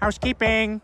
Housekeeping.